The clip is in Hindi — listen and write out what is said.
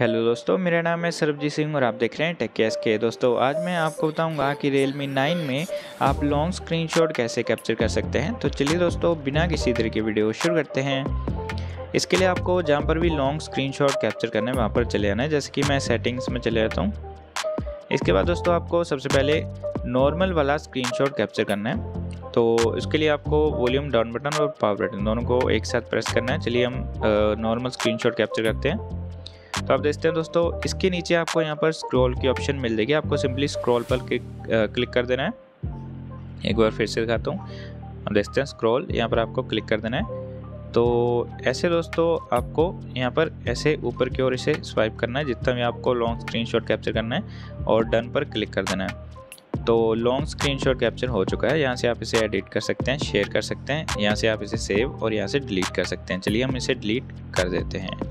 हेलो दोस्तों, मेरा नाम है सरबजीत सिंह और आप देख रहे हैं टेक कैस के दोस्तों, आज मैं आपको बताऊँगा कि रियलमी 9 में आप लॉन्ग स्क्रीनशॉट कैसे कैप्चर कर सकते हैं। तो चलिए दोस्तों, बिना किसी तरह की वीडियो शुरू करते हैं। इसके लिए आपको जहाँ पर भी लॉन्ग स्क्रीनशॉट कैप्चर करना है, वहाँ पर चले आना है। जैसे कि मैं सेटिंग्स में चले जाता हूँ। इसके बाद दोस्तों, आपको सबसे पहले नॉर्मल वाला स्क्रीन कैप्चर करना है। तो इसके लिए आपको वॉल्यूम डाउन बटन और पावर बटन दोनों को एक साथ प्रेस करना है। चलिए हम नॉर्मल स्क्रीनशॉट कैप्चर करते हैं। तो आप देखते हैं दोस्तों, इसके नीचे आपको यहाँ पर स्क्रॉल की ऑप्शन मिल जाएगी। आपको सिंपली स्क्रॉल पर क्लिक कर देना है। एक बार फिर से दिखाता हूँ। आप देखते हैं स्क्रॉल यहाँ पर आपको क्लिक कर देना है। तो ऐसे दोस्तों, आपको यहाँ पर ऐसे ऊपर की ओर इसे स्वाइप करना है, जितना भी आपको लॉन्ग स्क्रीनशॉट कैप्चर करना है, और डन पर क्लिक कर देना है। तो लॉन्ग स्क्रीनशॉट कैप्चर हो चुका है। यहाँ से आप इसे एडिट कर सकते हैं शेयर कर सकते हैं। यहाँ से आप इसे सेव और यहाँ से डिलीट कर सकते हैं। चलिए हम इसे डिलीट कर देते हैं।